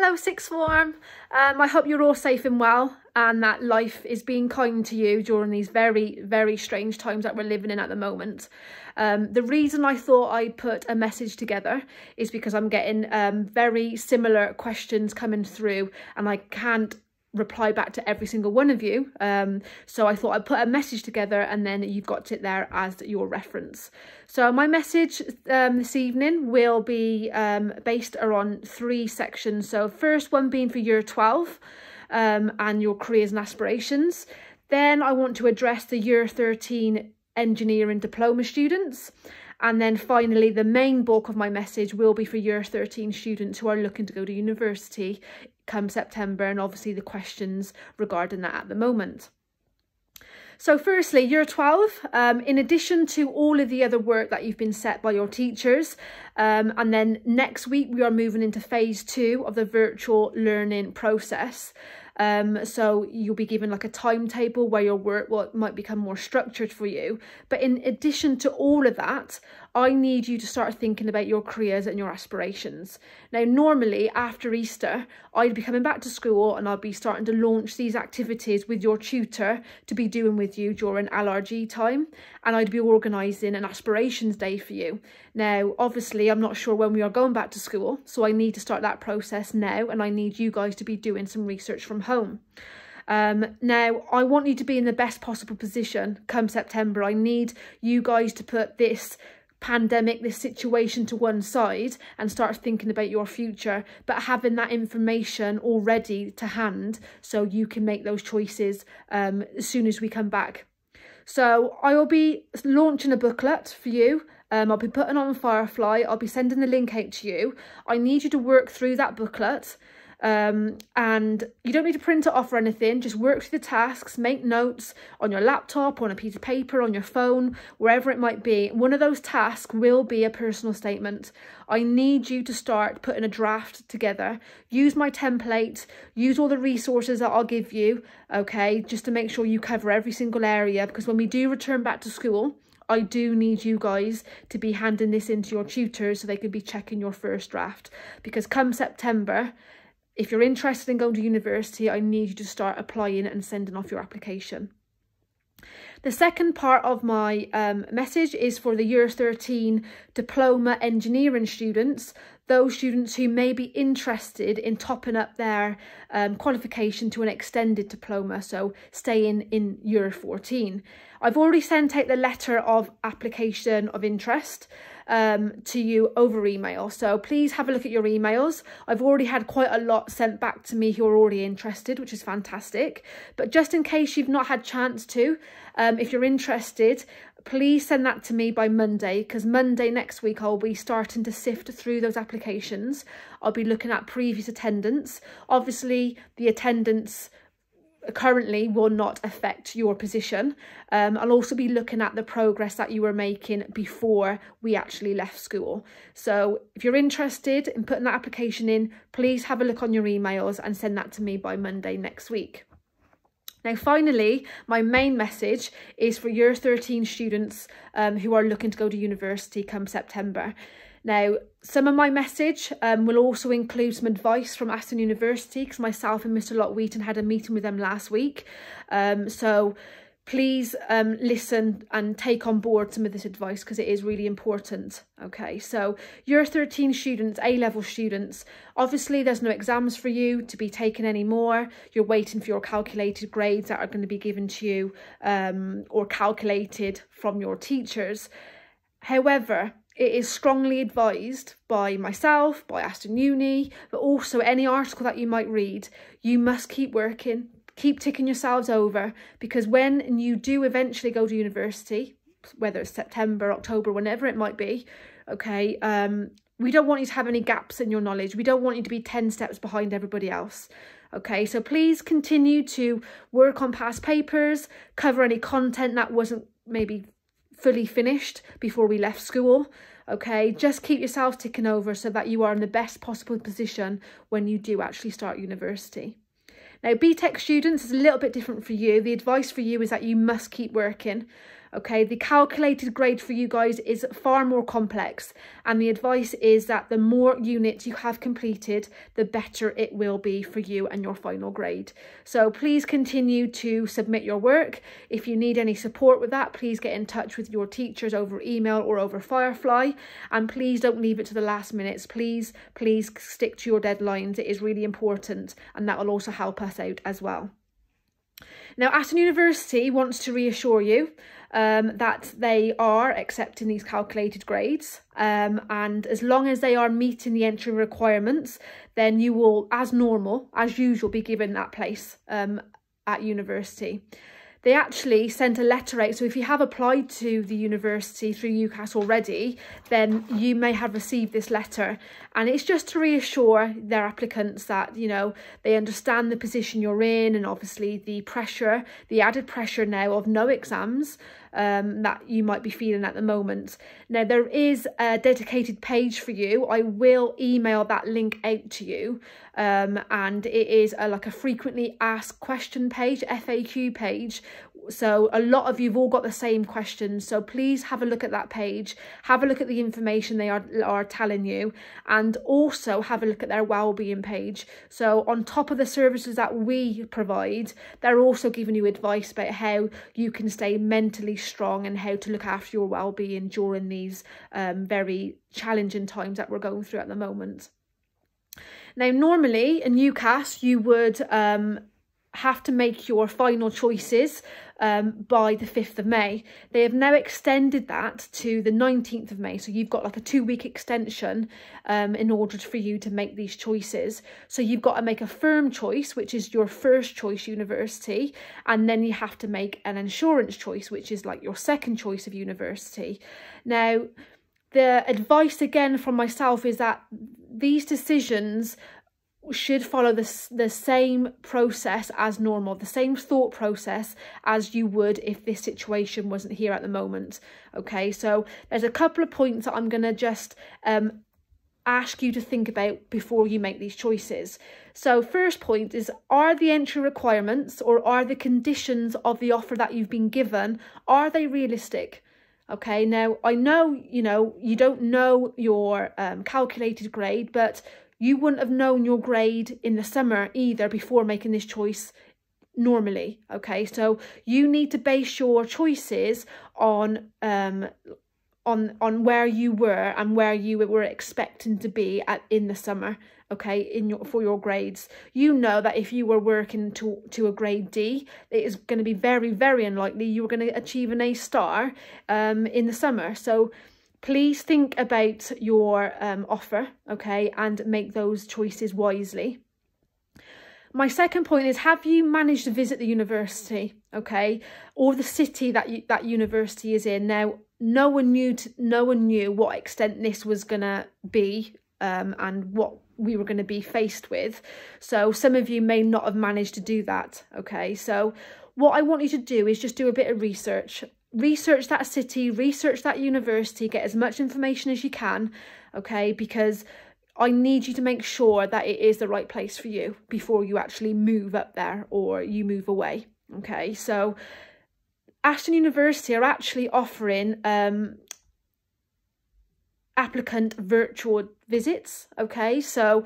Hello sixth form, um, I hope you're all safe and well and that life is being kind to you during these very, very strange times that we're living in at the moment. Um, the reason I thought I'd put a message together is because I'm getting um, very similar questions coming through and I can't reply back to every single one of you. Um, so I thought I'd put a message together and then you've got it there as your reference. So my message um, this evening will be um, based around three sections. So first one being for year 12 um, and your careers and aspirations. Then I want to address the year 13 engineering diploma students. And then finally, the main bulk of my message will be for year 13 students who are looking to go to university come September and obviously the questions regarding that at the moment. So firstly, year 12, um, in addition to all of the other work that you've been set by your teachers, um, and then next week we are moving into phase two of the virtual learning process. Um, so you'll be given like a timetable where your work will, might become more structured for you. But in addition to all of that, I need you to start thinking about your careers and your aspirations. Now, normally after Easter, I'd be coming back to school and I'd be starting to launch these activities with your tutor to be doing with you during LRG time. And I'd be organising an aspirations day for you. Now, obviously, I'm not sure when we are going back to school, so I need to start that process now and I need you guys to be doing some research from home. Um, now, I want you to be in the best possible position come September. I need you guys to put this pandemic, this situation to one side and start thinking about your future, but having that information already to hand so you can make those choices um, as soon as we come back. So I will be launching a booklet for you. Um, I'll be putting on Firefly. I'll be sending the link out to you. I need you to work through that booklet um, and you don't need to print it off or anything. Just work through the tasks, make notes on your laptop, on a piece of paper, on your phone, wherever it might be. One of those tasks will be a personal statement. I need you to start putting a draft together. Use my template, use all the resources that I'll give you, okay, just to make sure you cover every single area because when we do return back to school, I do need you guys to be handing this into your tutors so they can be checking your first draft because come September, if you're interested in going to university, I need you to start applying and sending off your application. The second part of my um, message is for the Year 13 Diploma Engineering students, those students who may be interested in topping up their um, qualification to an extended diploma, so staying in Year 14. I've already sent out the letter of application of interest um, to you over email. So please have a look at your emails. I've already had quite a lot sent back to me who are already interested, which is fantastic. But just in case you've not had chance to, um, if you're interested, please send that to me by Monday because Monday next week I'll be starting to sift through those applications. I'll be looking at previous attendance. Obviously, the attendance currently will not affect your position. Um, I'll also be looking at the progress that you were making before we actually left school. So if you're interested in putting that application in, please have a look on your emails and send that to me by Monday next week. Now, finally, my main message is for year 13 students um, who are looking to go to university come September. Now, some of my message um, will also include some advice from Aston University because myself and Mr Locke-Wheaton had a meeting with them last week. Um, so please um, listen and take on board some of this advice because it is really important. Okay, so you're 13 students, A-level students, obviously there's no exams for you to be taken anymore. You're waiting for your calculated grades that are going to be given to you um, or calculated from your teachers. However, it is strongly advised by myself, by Aston Uni, but also any article that you might read, you must keep working, keep ticking yourselves over because when you do eventually go to university, whether it's September, October, whenever it might be, okay, um, we don't want you to have any gaps in your knowledge. We don't want you to be 10 steps behind everybody else. Okay, so please continue to work on past papers, cover any content that wasn't maybe fully finished before we left school. Okay, just keep yourself ticking over so that you are in the best possible position when you do actually start university. Now, BTEC students is a little bit different for you. The advice for you is that you must keep working. Okay, the calculated grade for you guys is far more complex and the advice is that the more units you have completed, the better it will be for you and your final grade. So please continue to submit your work. If you need any support with that, please get in touch with your teachers over email or over Firefly and please don't leave it to the last minutes. Please, please stick to your deadlines. It is really important and that will also help us out as well. Now, Aston University wants to reassure you um, that they are accepting these calculated grades. Um, and as long as they are meeting the entry requirements, then you will, as normal, as usual, be given that place um, at university they actually sent a letter out. So if you have applied to the university through UCAS already, then you may have received this letter. And it's just to reassure their applicants that, you know, they understand the position you're in and obviously the pressure, the added pressure now of no exams um, that you might be feeling at the moment. Now, there is a dedicated page for you. I will email that link out to you. Um, and it is a, like a frequently asked question page, FAQ page, so a lot of you've all got the same questions. So please have a look at that page, have a look at the information they are, are telling you, and also have a look at their wellbeing page. So on top of the services that we provide, they're also giving you advice about how you can stay mentally strong and how to look after your well-being during these um, very challenging times that we're going through at the moment. Now, normally in UCAS, you would um, have to make your final choices um, by the 5th of May. They have now extended that to the 19th of May. So you've got like a two week extension um, in order for you to make these choices. So you've got to make a firm choice, which is your first choice university. And then you have to make an insurance choice, which is like your second choice of university. Now, the advice again from myself is that these decisions should follow the, the same process as normal, the same thought process as you would if this situation wasn't here at the moment. Okay, so there's a couple of points that I'm going to just um, ask you to think about before you make these choices. So first point is, are the entry requirements or are the conditions of the offer that you've been given, are they realistic? Okay, now I know, you know, you don't know your um, calculated grade, but you wouldn't have known your grade in the summer either before making this choice normally okay? So you need to base your choices on um on on where you were and where you were expecting to be at in the summer okay in your for your grades. You know that if you were working to to a grade d it is going to be very very unlikely you were going to achieve an a star um in the summer. So please think about your um, offer, okay, and make those choices wisely. My second point is, have you managed to visit the university, okay, or the city that you, that university is in? Now, no one knew to, no one knew what extent this was gonna be um, and what we were going to be faced with. So some of you may not have managed to do that, okay? So what I want you to do is just do a bit of research research that city, research that university, get as much information as you can, okay? Because I need you to make sure that it is the right place for you before you actually move up there or you move away, okay? So Aston University are actually offering um, applicant virtual visits, okay? So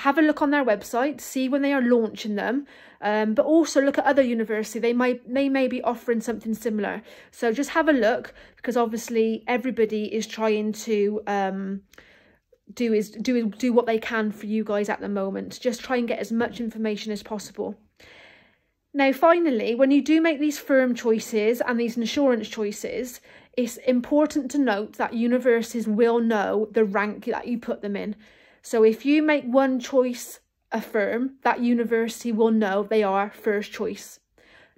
have a look on their website, see when they are launching them, um, but also look at other universities. They might they may be offering something similar. So just have a look because obviously everybody is trying to um, do is do do what they can for you guys at the moment. Just try and get as much information as possible. Now, finally, when you do make these firm choices and these insurance choices, it's important to note that universities will know the rank that you put them in. So if you make one choice a firm, that university will know they are first choice.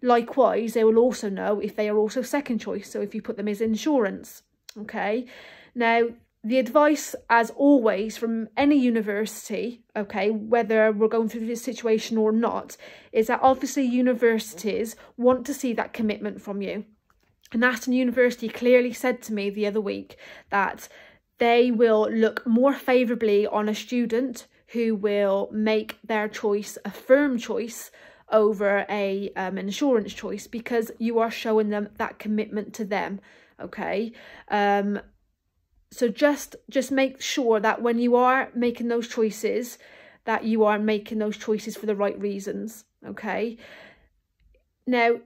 Likewise, they will also know if they are also second choice. So if you put them as insurance, okay. Now, the advice, as always, from any university, okay, whether we're going through this situation or not, is that obviously universities want to see that commitment from you. And Aston University clearly said to me the other week that they will look more favourably on a student who will make their choice a firm choice over a um, insurance choice because you are showing them that commitment to them okay? Um so just just make sure that when you are making those choices that you are making those choices for the right reasons okay? Now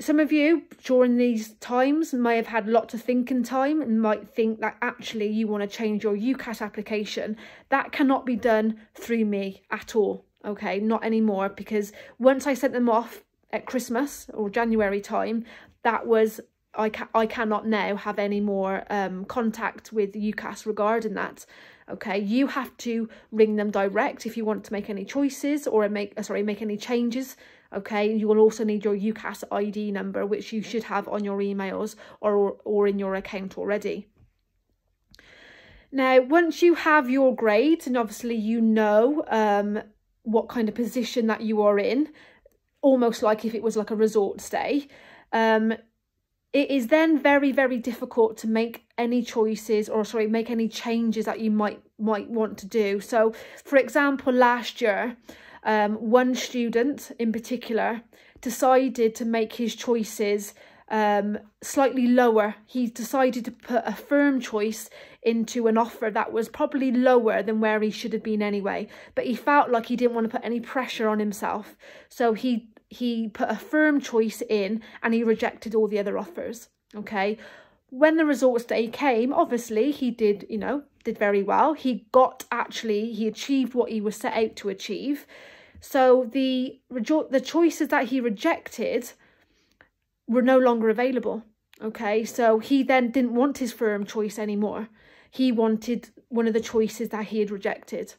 some of you during these times may have had lots of thinking time and might think that actually you want to change your UCAS application. That cannot be done through me at all, okay? Not anymore because once I sent them off at Christmas or January time, that was I, ca I cannot now have any more um, contact with UCAS regarding that. Okay, you have to ring them direct if you want to make any choices or make sorry make any changes okay you will also need your UCAS ID number which you should have on your emails or, or in your account already. Now once you have your grades and obviously you know um, what kind of position that you are in, almost like if it was like a resort stay, um, it is then very very difficult to make any choices or sorry make any changes that you might might want to do so for example last year um, one student in particular decided to make his choices um, slightly lower. He decided to put a firm choice into an offer that was probably lower than where he should have been anyway. But he felt like he didn't want to put any pressure on himself. So he he put a firm choice in and he rejected all the other offers. Okay. When the results day came, obviously he did, you know, did very well. He got actually, he achieved what he was set out to achieve. So the the choices that he rejected were no longer available. Okay, so he then didn't want his firm choice anymore. He wanted one of the choices that he had rejected.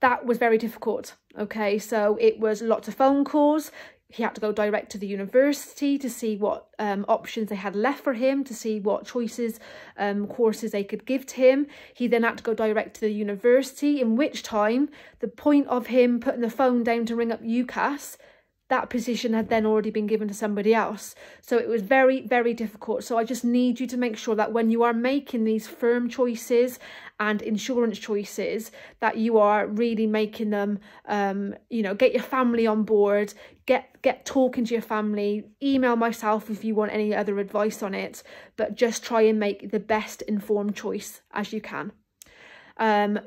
That was very difficult. Okay, so it was lots of phone calls he had to go direct to the university to see what um, options they had left for him, to see what choices, um, courses they could give to him. He then had to go direct to the university, in which time the point of him putting the phone down to ring up UCAS that position had then already been given to somebody else. So it was very, very difficult. So I just need you to make sure that when you are making these firm choices and insurance choices, that you are really making them, um, you know, get your family on board, get, get talking to your family, email myself if you want any other advice on it, but just try and make the best informed choice as you can. Um,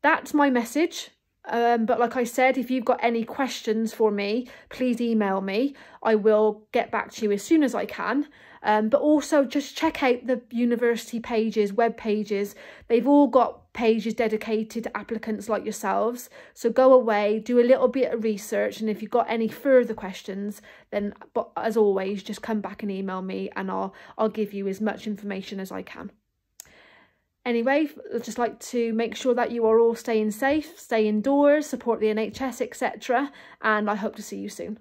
that's my message um, but like I said, if you've got any questions for me, please email me. I will get back to you as soon as I can. Um, but also just check out the university pages, web pages. They've all got pages dedicated to applicants like yourselves. So go away, do a little bit of research. And if you've got any further questions, then but as always, just come back and email me and I'll, I'll give you as much information as I can. Anyway, I'd just like to make sure that you are all staying safe, stay indoors, support the NHS, etc. And I hope to see you soon.